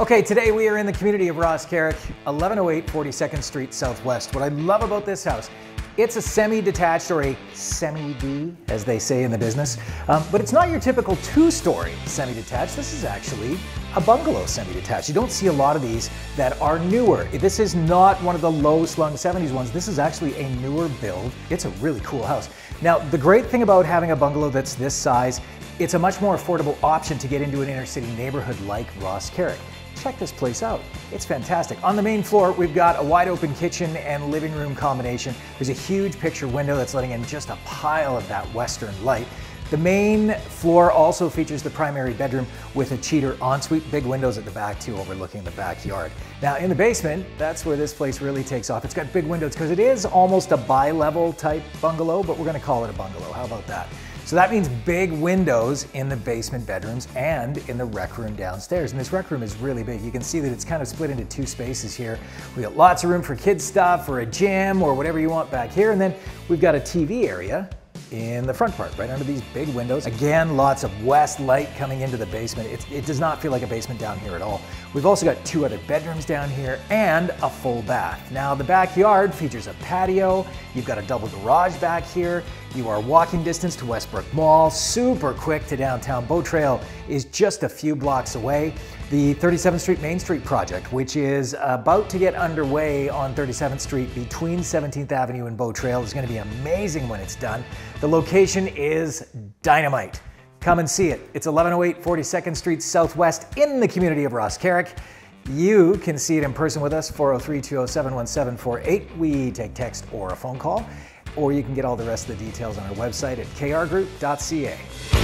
Okay, today we are in the community of Rosscarrock, 1108 42nd Street Southwest. What I love about this house, it's a semi-detached or a semi-D, as they say in the business, um, but it's not your typical two-story semi-detached. This is actually a bungalow semi-detached. You don't see a lot of these that are newer. This is not one of the low-slung 70s ones. This is actually a newer build. It's a really cool house. Now, the great thing about having a bungalow that's this size, it's a much more affordable option to get into an inner city neighborhood like Rosscarrock check this place out. It's fantastic. On the main floor, we've got a wide open kitchen and living room combination. There's a huge picture window that's letting in just a pile of that western light. The main floor also features the primary bedroom with a cheater ensuite, big windows at the back too overlooking the backyard. Now in the basement, that's where this place really takes off. It's got big windows because it is almost a bi-level type bungalow, but we're gonna call it a bungalow. How about that? So that means big windows in the basement bedrooms and in the rec room downstairs. And this rec room is really big. You can see that it's kind of split into two spaces here. We got lots of room for kids stuff or a gym or whatever you want back here. And then we've got a TV area in the front part, right under these big windows. Again, lots of west light coming into the basement. It, it, does not feel like a basement down here at all. We've also got two other bedrooms down here and a full bath. Now the backyard features a patio. You've got a double garage back here. You are walking distance to Westbrook Mall, super quick to downtown. Bow Trail is just a few blocks away. The 37th Street Main Street project, which is about to get underway on 37th Street between 17th Avenue and Bow Trail, is going to be amazing when it's done. The location is dynamite. Come and see it. It's 1108 42nd Street Southwest in the community of Rosscarrock. You can see it in person with us, 403 207 1748. We take text or a phone call or you can get all the rest of the details on our website at krgroup.ca.